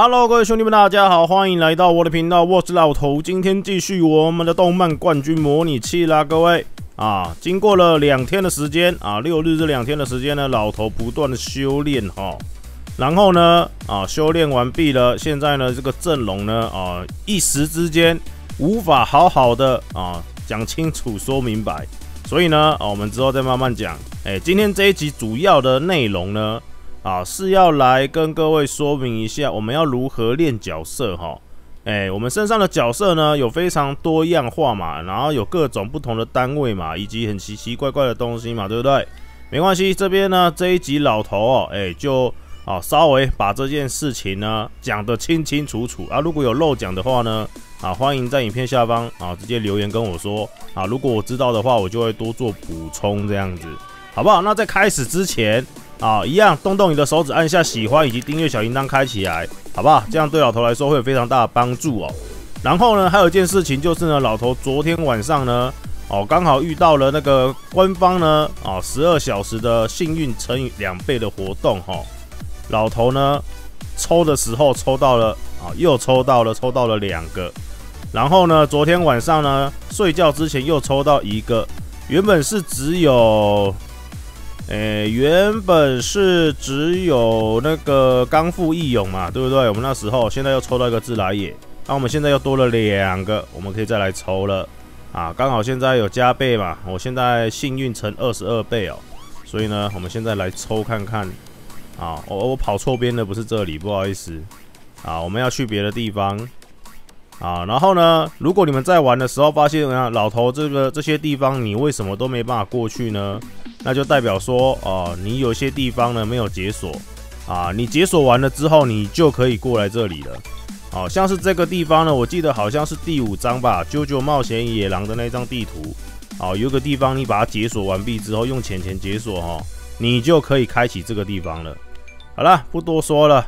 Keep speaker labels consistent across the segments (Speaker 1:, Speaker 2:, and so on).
Speaker 1: Hello，各位兄弟们，大家好，欢迎来到我的频道，我是老头。今天继续我们的动漫冠军模拟器啦，各位啊，经过了两天的时间啊，六日这两天的时间呢，老头不断的修炼哈，然后呢啊，修炼完毕了，现在呢这个阵容呢啊，一时之间无法好好的啊讲清楚说明白，所以呢啊，我们之后再慢慢讲。哎，今天这一集主要的内容呢。啊，是要来跟各位说明一下，我们要如何练角色哈。哎，我们身上的角色呢，有非常多样化嘛，然后有各种不同的单位嘛，以及很奇奇怪怪的东西嘛，对不对？没关系，这边呢这一集老头哦，哎，就啊稍微把这件事情呢讲得清清楚楚啊。如果有漏讲的话呢，啊欢迎在影片下方啊直接留言跟我说啊。如果我知道的话，我就会多做补充这样子，好不好？那在开始之前。啊，一样动动你的手指，按下喜欢以及订阅小铃铛开起来，好不好？这样对老头来说会有非常大的帮助哦。然后呢，还有一件事情就是呢，老头昨天晚上呢，哦，刚好遇到了那个官方呢，啊，十二小时的幸运乘以两倍的活动哈。老头呢，抽的时候抽到了，啊，又抽到了，抽到了两个。然后呢，昨天晚上呢，睡觉之前又抽到一个，原本是只有。诶，原本是只有那个刚复义勇嘛，对不对？我们那时候现在又抽到一个自来也，那我们现在又多了两个，我们可以再来抽了啊！刚好现在有加倍嘛，我现在幸运乘二十二倍哦，所以呢，我们现在来抽看看啊！我我跑错边了，不是这里，不好意思啊，我们要去别的地方啊。然后呢，如果你们在玩的时候发现啊，老头这个这些地方你为什么都没办法过去呢？那就代表说，哦，你有些地方呢没有解锁啊，你解锁完了之后，你就可以过来这里了。好像是这个地方呢，我记得好像是第五章吧，《啾啾冒险野狼》的那张地图。好，有个地方你把它解锁完毕之后，用钱钱解锁哈，你就可以开启这个地方了。好了，不多说了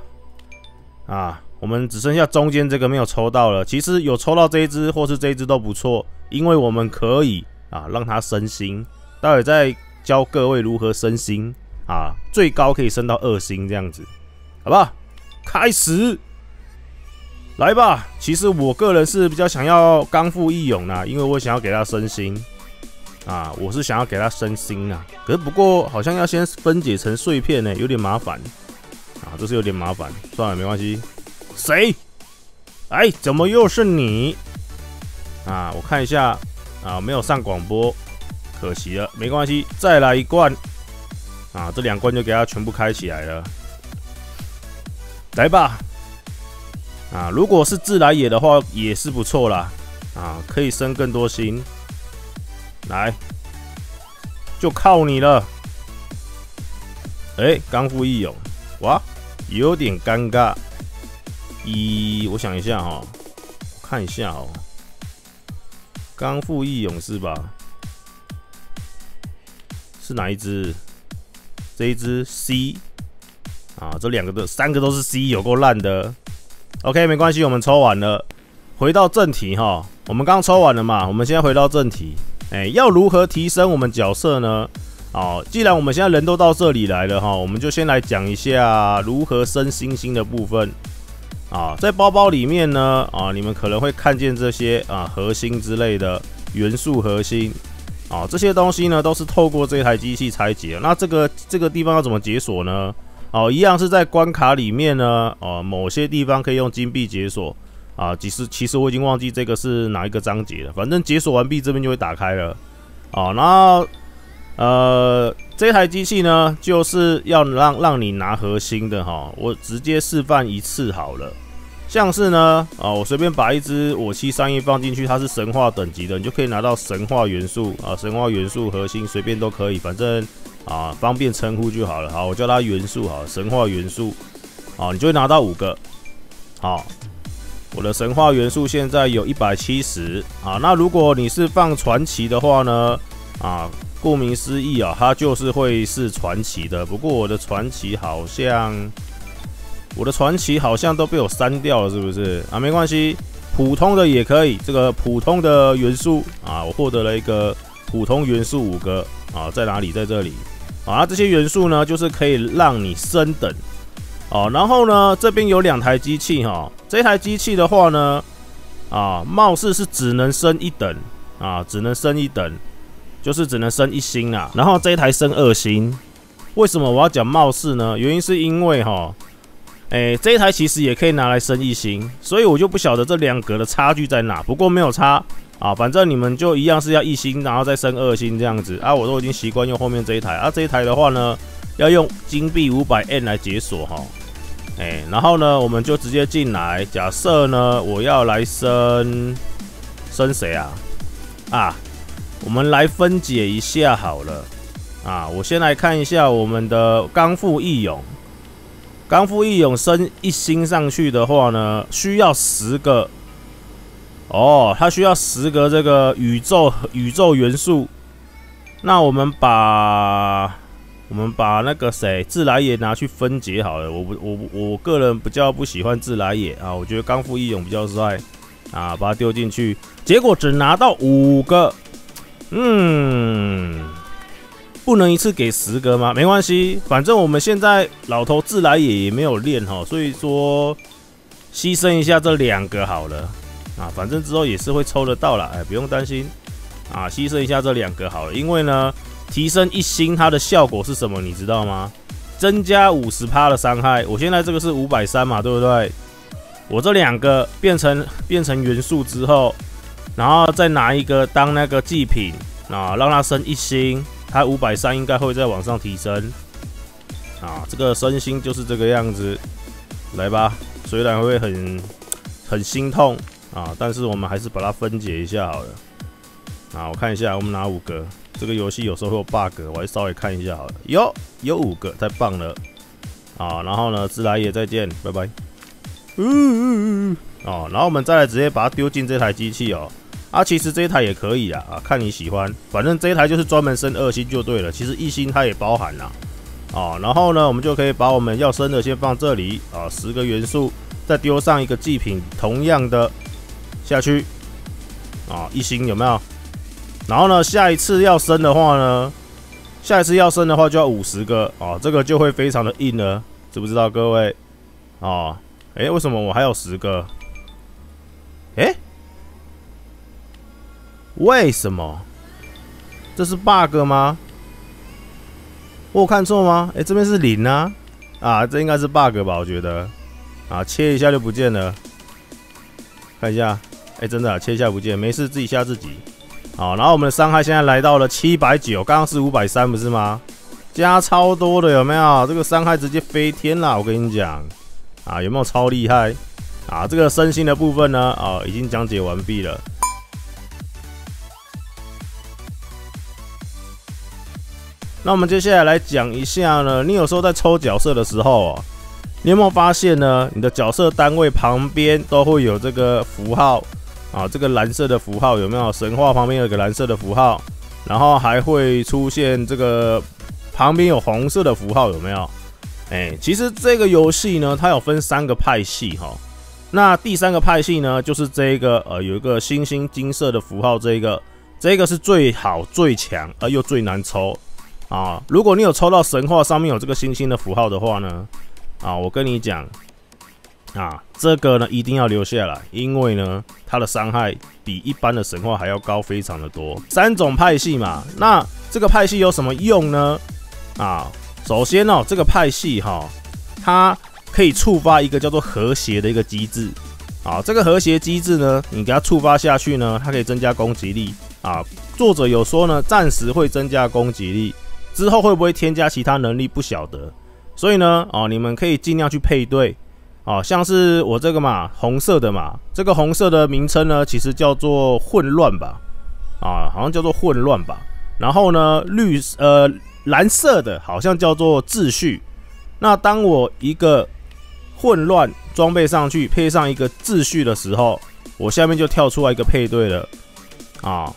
Speaker 1: 啊，我们只剩下中间这个没有抽到了。其实有抽到这一只或是这一只都不错，因为我们可以啊让它升星，待会再。教各位如何升星啊，最高可以升到二星这样子，好不好？开始，来吧。其实我个人是比较想要刚复义勇啦，因为我想要给他升星啊，我是想要给他升星啊。可是不过好像要先分解成碎片呢，有点麻烦啊，这是有点麻烦。算了，没关系。谁？哎，怎么又是你？啊，我看一下啊，没有上广播。可惜了，没关系，再来一罐啊！这两罐就给它全部开起来了，来吧！啊，如果是自来也的话，也是不错啦，啊，可以升更多星。来，就靠你了。哎，刚复义勇，哇，有点尴尬。一，我想一下哈，看一下哦，刚复义勇士吧？是哪一只？这一只 C 啊，这两个都三个都是 C，有够烂的。OK，没关系，我们抽完了，回到正题哈。我们刚抽完了嘛，我们现在回到正题。哎，要如何提升我们角色呢？哦，既然我们现在人都到这里来了哈，我们就先来讲一下如何升星星的部分。啊，在包包里面呢，啊，你们可能会看见这些啊核心之类的元素核心。啊，这些东西呢都是透过这台机器拆解。那这个这个地方要怎么解锁呢？哦，一样是在关卡里面呢。哦，某些地方可以用金币解锁。啊，其实其实我已经忘记这个是哪一个章节了。反正解锁完毕这边就会打开了。啊，然后呃，这台机器呢就是要让让你拿核心的哈。我直接示范一次好了。像是呢，啊，我随便把一只我七三一放进去，它是神话等级的，你就可以拿到神话元素啊，神话元素核心随便都可以，反正啊方便称呼就好了。好，我叫它元素好，神话元素，啊，你就会拿到五个。好，我的神话元素现在有一百七十啊。那如果你是放传奇的话呢，啊，顾名思义啊，它就是会是传奇的。不过我的传奇好像。我的传奇好像都被我删掉了，是不是啊？没关系，普通的也可以。这个普通的元素啊，我获得了一个普通元素五个啊，在哪里？在这里啊。这些元素呢，就是可以让你升等哦，然后呢，这边有两台机器哈，这台机器的话呢，啊，貌似是只能升一等啊，只能升一等，就是只能升一星啊。然后这一台升二星，为什么我要讲貌似呢？原因是因为哈，哎，这一台其实也可以拿来升一星，所以我就不晓得这两格的差距在哪。不过没有差啊，反正你们就一样是要一星，然后再升二星这样子啊。我都已经习惯用后面这一台啊，这一台的话呢，要用金币五百 N 来解锁哈。哎，然后呢，我们就直接进来。假设呢，我要来升升谁啊？啊，我们来分解一下好了。啊，我先来看一下我们的刚复义勇。刚复义勇升一星上去的话呢，需要十个。哦，它需要十个这个宇宙宇宙元素。那我们把。我们把那个谁自来也拿去分解好了。我不，我我个人比较不喜欢自来也啊，我觉得刚复义勇比较帅啊，把它丢进去，结果只拿到五个，嗯，不能一次给十个吗？没关系，反正我们现在老头自来也也没有练哈，所以说牺牲一下这两个好了啊，反正之后也是会抽得到了，哎，不用担心啊，牺牲一下这两个好了，因为呢。提升一星，它的效果是什么？你知道吗？增加五十趴的伤害。我现在这个是五百三嘛，对不对？我这两个变成变成元素之后，然后再拿一个当那个祭品啊，让它升一星，它五百三应该会再往上提升啊。这个升星就是这个样子，来吧。虽然会很很心痛啊，但是我们还是把它分解一下好了。啊，我看一下，我们拿五个。这个游戏有时候会有 bug，我还稍微看一下好了。有有五个，太棒了啊！然后呢，自来也再见，拜拜。嗯嗯嗯嗯哦，然后我们再来直接把它丢进这台机器哦。啊，其实这一台也可以啊，啊，看你喜欢，反正这一台就是专门升二星就对了。其实一星它也包含了啊。然后呢，我们就可以把我们要升的先放这里啊，十个元素，再丢上一个祭品，同样的下去啊，一星有没有？然后呢，下一次要升的话呢，下一次要升的话就要五十个啊，这个就会非常的硬了，知不知道各位？啊，哎，为什么我还有十个？哎，为什么？这是 bug 吗？我看错吗？哎，这边是零啊，啊，这应该是 bug 吧？我觉得，啊，切一下就不见了，看一下，哎，真的切一下不见，没事，自己吓自己。好，然后我们的伤害现在来到了七百九，刚刚是五百三，不是吗？加超多的，有没有？这个伤害直接飞天了，我跟你讲，啊，有没有超厉害？啊，这个身心的部分呢，啊，已经讲解完毕了。那我们接下来来讲一下呢，你有时候在抽角色的时候，你有没有发现呢？你的角色单位旁边都会有这个符号。啊，这个蓝色的符号有没有？神话旁边有个蓝色的符号，然后还会出现这个旁边有红色的符号有没有？哎，其实这个游戏呢，它有分三个派系哈。那第三个派系呢，就是这个呃，有一个星星金色的符号，这个这个是最好最强而又最难抽啊。如果你有抽到神话上面有这个星星的符号的话呢，啊，我跟你讲。啊，这个呢一定要留下来，因为呢，它的伤害比一般的神话还要高，非常的多。三种派系嘛，那这个派系有什么用呢？啊，首先哦，这个派系哈，它可以触发一个叫做和谐的一个机制。啊，这个和谐机制呢，你给它触发下去呢，它可以增加攻击力。啊，作者有说呢，暂时会增加攻击力，之后会不会添加其他能力不晓得。所以呢，哦，你们可以尽量去配对。哦，像是我这个嘛，红色的嘛，这个红色的名称呢，其实叫做混乱吧，啊，好像叫做混乱吧。然后呢，绿呃蓝色的好像叫做秩序。那当我一个混乱装备上去，配上一个秩序的时候，我下面就跳出来一个配对了，啊，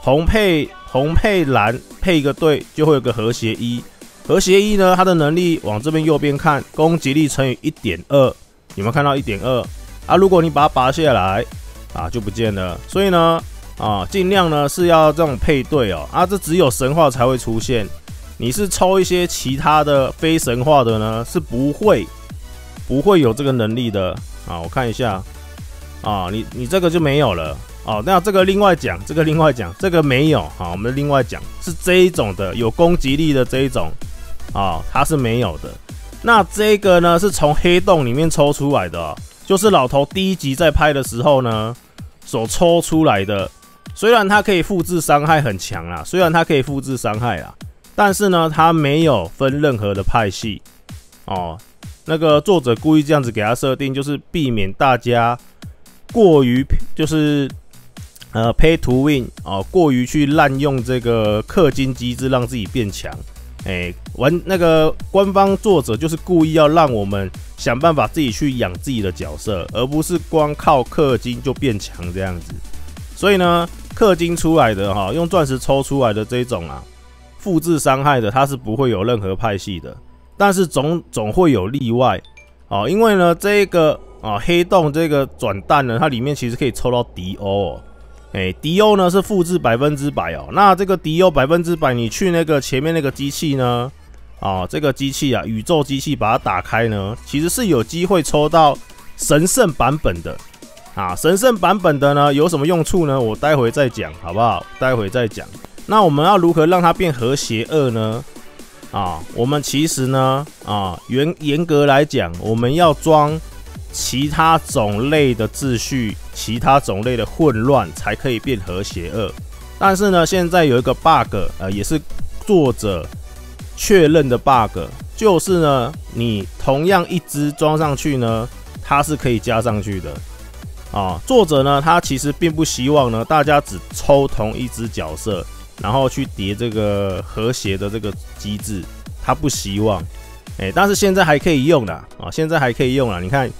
Speaker 1: 红配红配蓝配一个对，就会有个和谐一。和谐一呢，它的能力往这边右边看，攻击力乘以一点二，有没有看到一点二啊？如果你把它拔下来啊，就不见了。所以呢，啊，尽量呢是要这种配对哦。啊，这只有神话才会出现，你是抽一些其他的非神话的呢，是不会不会有这个能力的啊。我看一下啊，你你这个就没有了哦。那这个另外讲，这个另外讲，这个没有啊。我们另外讲是这一种的有攻击力的这一种啊，它是没有的。那这个呢，是从黑洞里面抽出来的，就是老头第一集在拍的时候呢，所抽出来的。虽然它可以复制伤害很强啦，虽然它可以复制伤害啦，但是呢，它没有分任何的派系哦。那个作者故意这样子给他设定，就是避免大家过于就是呃 pay to win 哦，过于去滥用这个氪金机制让自己变强。哎，玩那个官方作者就是故意要让我们想办法自己去养自己的角色，而不是光靠氪金就变强这样子。所以呢，氪金出来的哈，用钻石抽出来的这种啊，复制伤害的，它是不会有任何派系的。但是总总会有例外哦，因为呢，这个啊黑洞这个转蛋呢，它里面其实可以抽到迪欧。哎，迪欧呢是复制百分之百哦。那这个迪欧百分之百，你去那个前面那个机器呢？啊，这个机器啊，宇宙机器把它打开呢，其实是有机会抽到神圣版本的。啊，神圣版本的呢有什么用处呢？我待会再讲，好不好？待会再讲。那我们要如何让它变和谐二呢？啊，我们其实呢，啊，严严格来讲，我们要装。其他种类的秩序，其他种类的混乱才可以变和谐二。但是呢，现在有一个 bug，呃，也是作者确认的 bug，就是呢，你同样一只装上去呢，它是可以加上去的。啊，作者呢，他其实并不希望呢，大家只抽同一只角色，然后去叠这个和谐的这个机制，他不希望。哎，但是现在还可以用的啊，现在还可以用了，你看。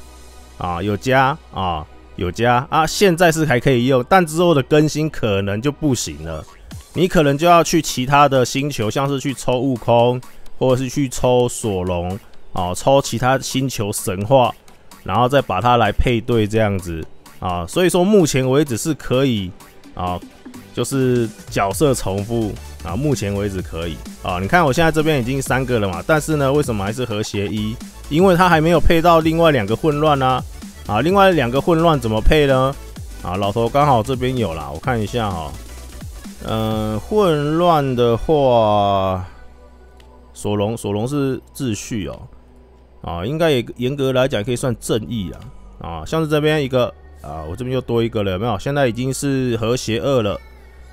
Speaker 1: 啊，有加啊，有加啊，现在是还可以用，但之后的更新可能就不行了。你可能就要去其他的星球，像是去抽悟空，或者是去抽索隆啊，抽其他星球神话，然后再把它来配对这样子啊。所以说，目前为止是可以啊，就是角色重复啊，目前为止可以啊。你看我现在这边已经三个了嘛，但是呢，为什么还是和谐一？因为它还没有配到另外两个混乱呢，啊，另外两个混乱怎么配呢？啊，老头刚好这边有啦，我看一下哈，嗯，混乱的话，索隆索隆是秩序哦，啊，应该也严格来讲可以算正义啊，啊，像是这边一个啊，我这边又多一个了，有没有？现在已经是和谐二了，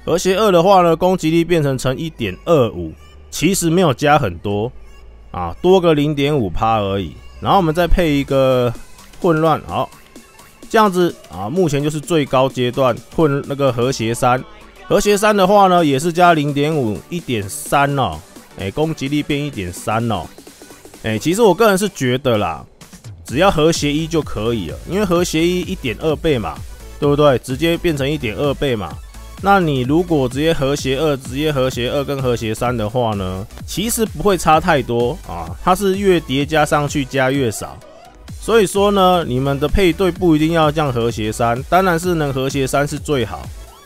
Speaker 1: 和谐二的话呢，攻击力变成乘一点二五，其实没有加很多。啊，多个零点五趴而已，然后我们再配一个混乱，好，这样子啊，目前就是最高阶段混那个和谐三，和谐三的话呢，也是加零点五一点三哦，哎，攻击力变一点三哦，哎，其实我个人是觉得啦，只要和谐一就可以了，因为和谐一一点二倍嘛，对不对？直接变成一点二倍嘛。那你如果直接和谐二、直接和谐二跟和谐三的话呢，其实不会差太多啊，它是越叠加上去加越少，所以说呢，你们的配对不一定要降和谐三，当然是能和谐三是最好，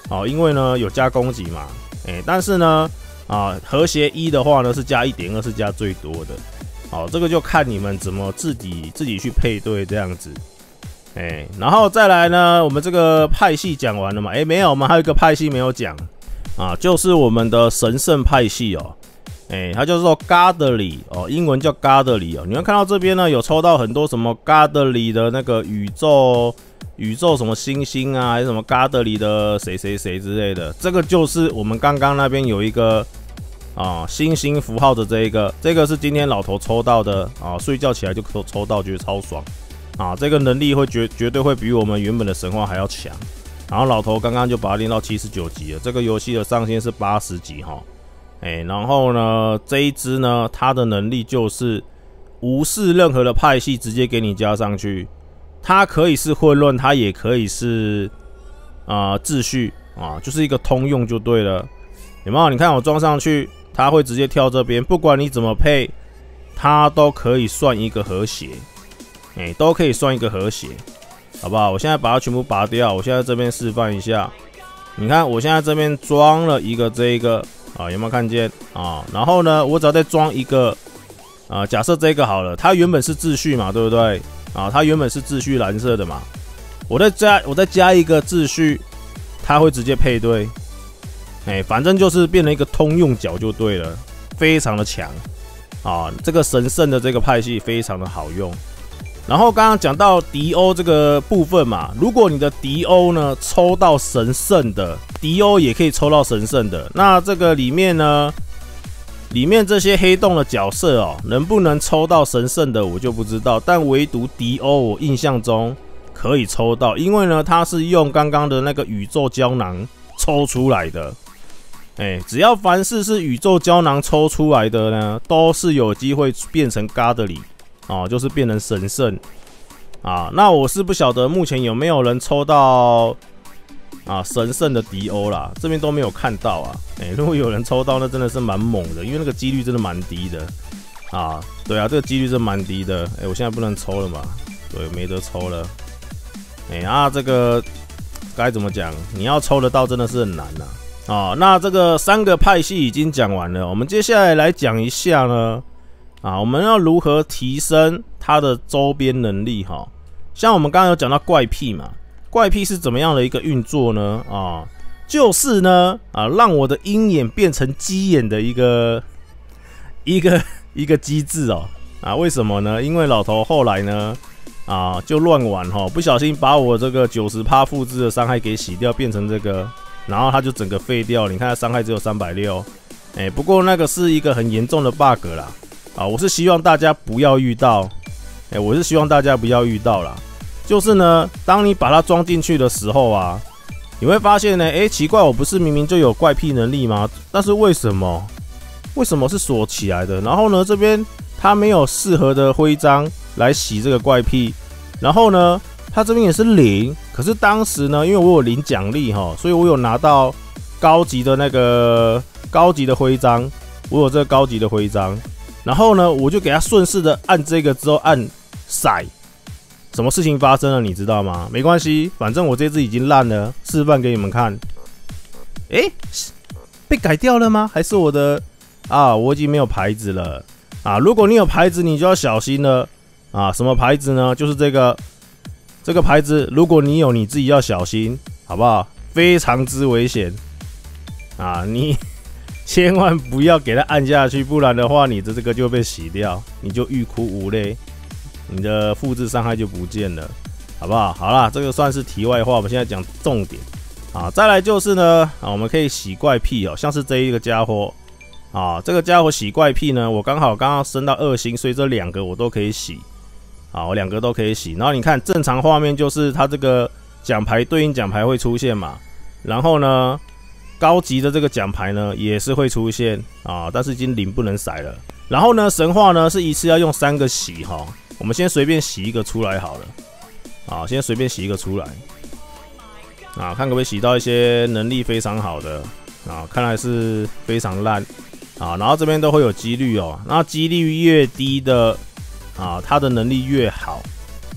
Speaker 1: 哦，因为呢有加攻击嘛，哎，但是呢，啊，和谐一的话呢是加一点二是加最多的，好，这个就看你们怎么自己自己去配对这样子。哎，然后再来呢，我们这个派系讲完了嘛？哎，没有，我们还有一个派系没有讲啊，就是我们的神圣派系哦。哎，它叫做 Godly 哦，英文叫 Godly 哦。你们看到这边呢，有抽到很多什么 Godly 的那个宇宙宇宙什么星星啊，还是什么 Godly 的谁谁谁之类的。这个就是我们刚刚那边有一个啊星星符号的这一个，这个是今天老头抽到的啊，睡觉起来就抽抽到，觉得超爽。啊，这个能力会绝绝对会比我们原本的神话还要强。然后老头刚刚就把它练到七十九级了。这个游戏的上限是八十级哈。哎，然后呢，这一只呢，它的能力就是无视任何的派系，直接给你加上去。它可以是混乱，它也可以是啊秩序啊，就是一个通用就对了。有没有？你看我装上去，它会直接跳这边，不管你怎么配，它都可以算一个和谐。哎，都可以算一个和谐，好不好？我现在把它全部拔掉。我现在这边示范一下，你看，我现在这边装了一个这一个啊，有没有看见啊？然后呢，我只要再装一个啊，假设这个好了，它原本是秩序嘛，对不对？啊，它原本是秩序蓝色的嘛，我再加我再加一个秩序，它会直接配对，哎，反正就是变成一个通用角就对了，非常的强啊，这个神圣的这个派系非常的好用。然后刚刚讲到迪欧这个部分嘛，如果你的迪欧呢抽到神圣的，迪欧也可以抽到神圣的，那这个里面呢？里面这些黑洞的角色哦，能不能抽到神圣的我就不知道，但唯独迪欧我印象中可以抽到，因为呢它是用刚刚的那个宇宙胶囊抽出来的。哎，只要凡是是宇宙胶囊抽出来的呢，都是有机会变成 g 德里哦，就是变成神圣啊。那我是不晓得目前有没有人抽到。啊，神圣的迪欧啦，这边都没有看到啊。哎，如果有人抽到，那真的是蛮猛的，因为那个几率真的蛮低的啊。对啊，这个几率是蛮低的。哎，我现在不能抽了嘛？对，没得抽了。哎啊，这个该怎么讲？你要抽得到，真的是很难呐。啊，那这个三个派系已经讲完了，我们接下来来讲一下呢。啊，我们要如何提升它的周边能力？哈，像我们刚刚有讲到怪癖嘛。怪癖是怎么样的一个运作呢？啊，就是呢，啊，让我的鹰眼变成鸡眼的一个 一个 一个机制哦。啊，为什么呢？因为老头后来呢，啊，就乱玩哈，不小心把我这个九十趴复制的伤害给洗掉，变成这个，然后他就整个废掉。你看他伤害只有三百六，哎，不过那个是一个很严重的 bug 啦。啊，我是希望大家不要遇到，哎，我是希望大家不要遇到啦。就是呢，当你把它装进去的时候啊，你会发现呢，诶，奇怪，我不是明明就有怪癖能力吗？但是为什么？为什么是锁起来的？然后呢，这边它没有适合的徽章来洗这个怪癖，然后呢，它这边也是零。可是当时呢，因为我有零奖励哈，所以我有拿到高级的那个高级的徽章，我有这个高级的徽章，然后呢，我就给他顺势的按这个之后按骰。什么事情发生了，你知道吗？没关系，反正我这只已经烂了，示范给你们看。诶，被改掉了吗？还是我的啊？我已经没有牌子了啊！如果你有牌子，你就要小心了啊！什么牌子呢？就是这个这个牌子，如果你有，你自己要小心，好不好？非常之危险啊！你千万不要给它按下去，不然的话，你的这个就被洗掉，你就欲哭无泪。你的复制伤害就不见了，好不好？好啦，这个算是题外话。我们现在讲重点啊，再来就是呢啊，我们可以洗怪癖哦，像是这一个家伙啊，这个家伙洗怪癖呢，我刚好刚刚升到二星，所以这两个我都可以洗啊，我两个都可以洗。然后你看正常画面就是它这个奖牌对应奖牌会出现嘛，然后呢高级的这个奖牌呢也是会出现啊，但是已经零不能骰了。然后呢神话呢是一次要用三个洗哈。我们先随便洗一个出来好了，啊，先随便洗一个出来，啊，看可不可以洗到一些能力非常好的，啊，看来是非常烂，啊，然后这边都会有几率哦，那几率越低的，啊，它的能力越好，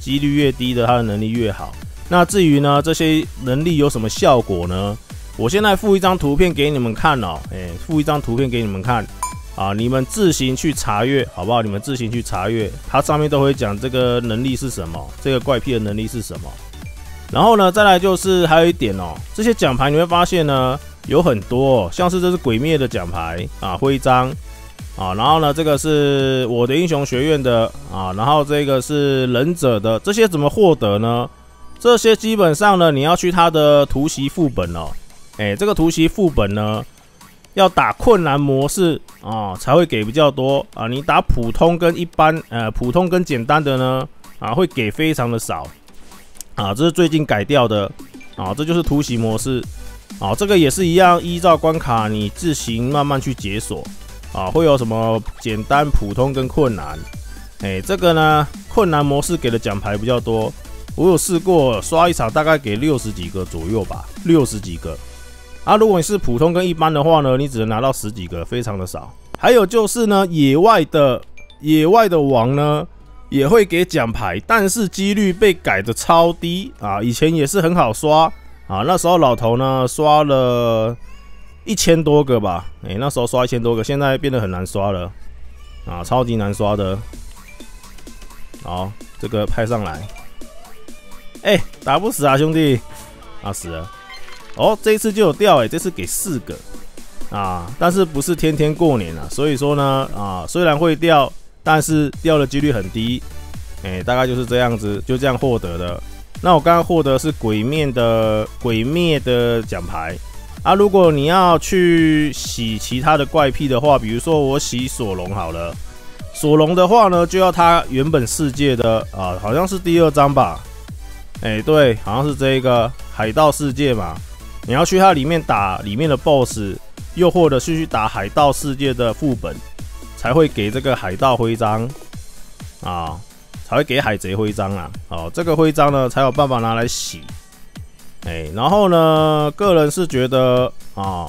Speaker 1: 几率越低的，它的能力越好。那至于呢，这些能力有什么效果呢？我现在附一张图片给你们看哦，哎，附一张图片给你们看。啊，你们自行去查阅，好不好？你们自行去查阅，它上面都会讲这个能力是什么，这个怪癖的能力是什么。然后呢，再来就是还有一点哦，这些奖牌你会发现呢，有很多，像是这是鬼灭的奖牌啊，徽章啊，然后呢，这个是我的英雄学院的啊，然后这个是忍者的，这些怎么获得呢？这些基本上呢，你要去它的图袭副本哦，哎，这个图袭副本呢。要打困难模式啊，才会给比较多啊。你打普通跟一般，呃，普通跟简单的呢，啊，会给非常的少啊。这是最近改掉的啊，这就是突袭模式啊。这个也是一样，依照关卡你自行慢慢去解锁啊。会有什么简单、普通跟困难？哎，这个呢，困难模式给的奖牌比较多。我有试过刷一场，大概给六十几个左右吧，六十几个。啊，如果你是普通跟一般的话呢，你只能拿到十几个，非常的少。还有就是呢，野外的野外的王呢，也会给奖牌，但是几率被改的超低啊。以前也是很好刷啊，那时候老头呢刷了一千多个吧，哎，那时候刷一千多个，现在变得很难刷了啊，超级难刷的。好，这个派上来。哎，打不死啊，兄弟！啊，死了。哦，这一次就有掉哎，这次给四个啊，但是不是天天过年啊？所以说呢，啊，虽然会掉，但是掉的几率很低。哎，大概就是这样子，就这样获得的。那我刚刚获得是鬼面的鬼灭的奖牌啊。如果你要去洗其他的怪癖的话，比如说我洗索隆好了，索隆的话呢，就要它原本世界的啊，好像是第二章吧。哎，对，好像是这一个海盗世界嘛。你要去它里面打里面的 BOSS，又或者是去打海盗世界的副本，才会给这个海盗徽章啊，才会给海贼徽章啊。哦，这个徽章呢才有办法拿来洗。哎，然后呢，个人是觉得啊，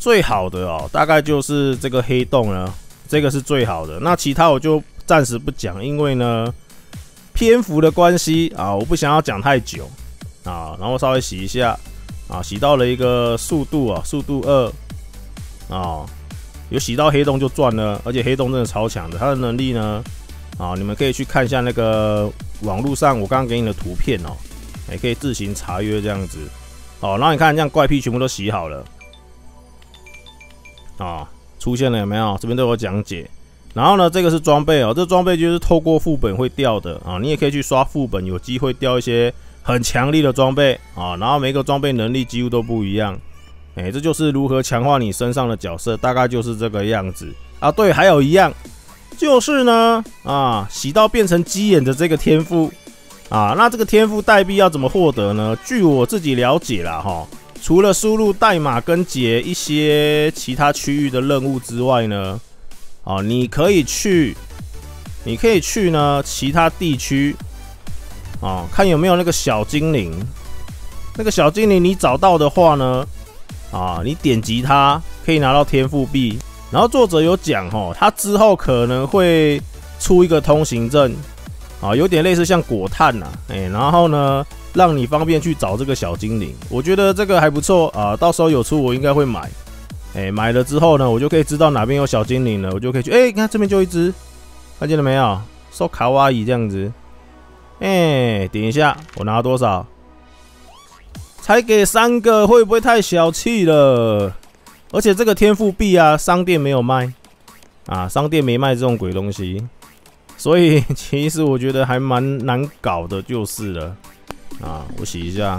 Speaker 1: 最好的哦，大概就是这个黑洞了，这个是最好的。那其他我就暂时不讲，因为呢。篇幅的关系啊，我不想要讲太久啊，然后稍微洗一下啊，洗到了一个速度啊，速度二啊，有洗到黑洞就赚了，而且黑洞真的超强的，它的能力呢啊，你们可以去看一下那个网络上我刚刚给你的图片哦，也可以自行查阅这样子哦，然后你看这样怪癖全部都洗好了啊，出现了有没有？这边都有讲解。然后呢，这个是装备哦，这装备就是透过副本会掉的啊，你也可以去刷副本，有机会掉一些很强力的装备啊。然后每个装备能力几乎都不一样，哎，这就是如何强化你身上的角色，大概就是这个样子啊。对，还有一样，就是呢啊，洗到变成鸡眼的这个天赋啊，那这个天赋代币要怎么获得呢？据我自己了解了哈，除了输入代码跟解一些其他区域的任务之外呢。哦，你可以去，你可以去呢，其他地区，哦，看有没有那个小精灵，那个小精灵你找到的话呢，啊，你点击它可以拿到天赋币。然后作者有讲哦，他之后可能会出一个通行证，啊，有点类似像果炭呐，哎，然后呢，让你方便去找这个小精灵。我觉得这个还不错啊，到时候有出我应该会买。哎，买了之后呢，我就可以知道哪边有小精灵了，我就可以去。哎，看这边就一只，看见了没有？收卡哇伊这样子。哎，点一下，我拿多少？才给三个，会不会太小气了？而且这个天赋币啊，商店没有卖啊，商店没卖这种鬼东西，所以其实我觉得还蛮难搞的，就是了。啊，我洗一下。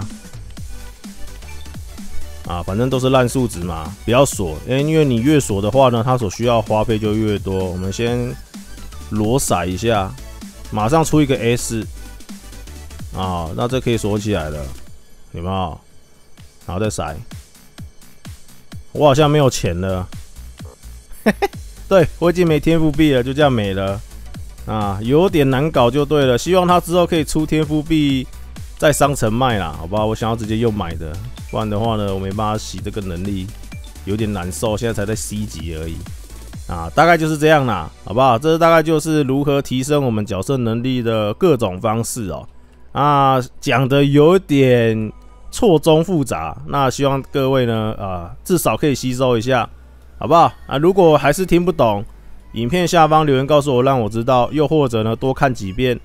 Speaker 1: 啊，反正都是烂数值嘛，不要锁，因为因为你越锁的话呢，它所需要花费就越多。我们先裸骰一下，马上出一个 S，啊，那这可以锁起来了，有没有？然后再塞，我好像没有钱了，对我已经没天赋币了，就这样没了，啊，有点难搞就对了。希望他之后可以出天赋币，在商城卖啦，好不好？我想要直接用买的。不然的话呢，我没办法洗这个能力，有点难受。现在才在 C 级而已，啊，大概就是这样啦，好不好？这大概就是如何提升我们角色能力的各种方式哦。啊，讲的有点错综复杂，那希望各位呢，啊，至少可以吸收一下，好不好？啊，如果还是听不懂，影片下方留言告诉我，让我知道。又或者呢，多看几遍。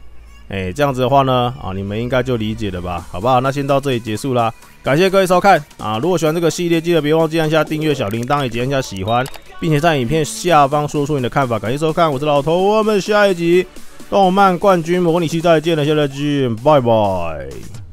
Speaker 1: 哎，这样子的话呢，啊，你们应该就理解了吧？好不好？那先到这里结束啦，感谢各位收看啊！如果喜欢这个系列，记得别忘记按下订阅、小铃铛以及按下喜欢，并且在影片下方说出你的看法。感谢收看，我是老头，我们下一集动漫冠军模拟器再见了，下次见，拜拜。